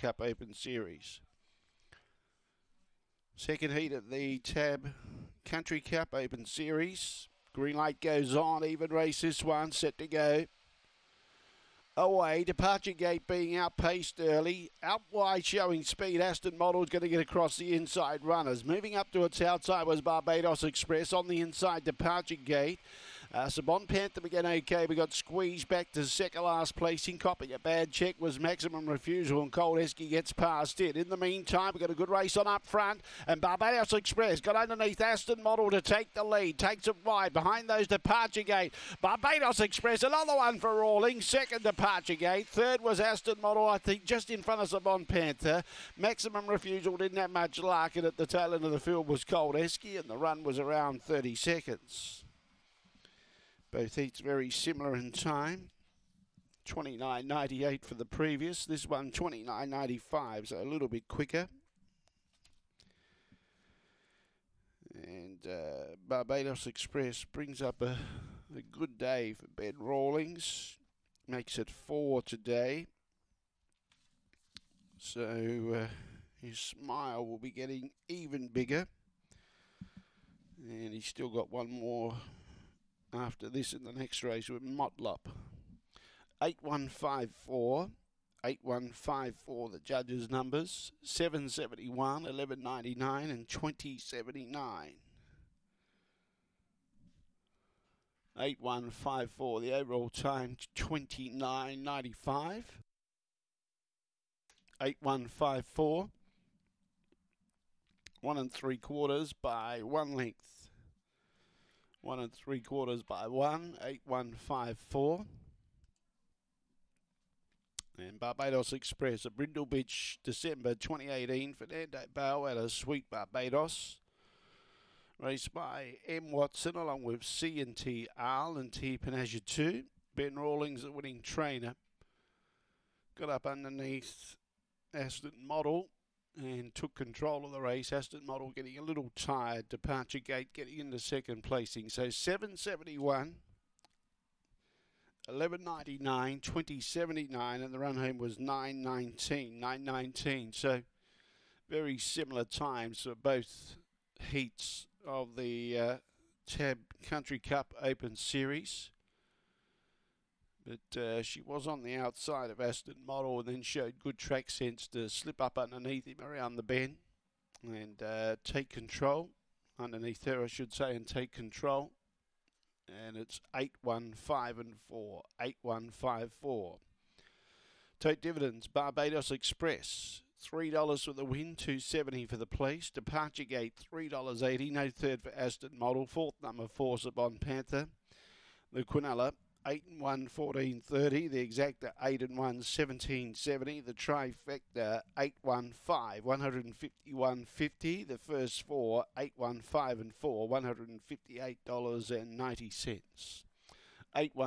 Cup Open Series. Second heat of the Tab Country Cup Open Series. Green light goes on, even race this one, set to go away. Departure gate being outpaced early. Out wide showing speed. Aston Model is going to get across the inside runners. Moving up to its outside was Barbados Express on the inside departure gate. Uh, Sabon Panther began okay. We got squeezed back to second last placing. Copy a bad check was maximum refusal, and Cold Esky gets past it. In the meantime, we got a good race on up front, and Barbados Express got underneath Aston Model to take the lead. Takes it wide behind those departure gate. Barbados Express, another one for Rawling. Second departure gate. Third was Aston Model, I think, just in front of Sabon Panther. Maximum refusal didn't have much luck, and at the tail end of the field was Cold Esky, and the run was around 30 seconds. Both heats very similar in time. 29.98 for the previous. This one 29.95, so a little bit quicker. And uh, Barbados Express brings up a, a good day for Ben Rawlings. Makes it four today. So uh, his smile will be getting even bigger. And he's still got one more after this in the next race with Motlop. 8154. 8154, the judges' numbers 771, 1199, and 2079. 8154, the overall time 2995. 8154, one and three quarters by one length. One and three quarters by one, eight one five four. And Barbados Express at brindle bitch, December 2018. Fernando Bale at a Sweet Barbados. Raced by M. Watson along with C and T Arl and T Panazia 2. Ben Rawlings, the winning trainer. Got up underneath Aston Model and took control of the race. Aston Model getting a little tired. Departure gate getting into second placing. So 771, 1199, 2079, and the run home was 919, 919. So very similar times for both heats of the uh, Tab Country Cup Open Series. But uh, she was on the outside of Aston Model and then showed good track sense to slip up underneath him around the bend and uh, take control. Underneath her, I should say, and take control. And it's 8 1 5 and 4. 8 1 5 4. Tote dividends, Barbados Express. $3 for the win, 270 for the place. Departure gate, $3.80. No third for Aston Model. Fourth number, four, Sabon Panther. The Quinella, 8 and 1, 1430. The exacta 8 and 1, 1770. The trifecta 815, 151.50. The first four 815 and 4, $158.90. 8 1.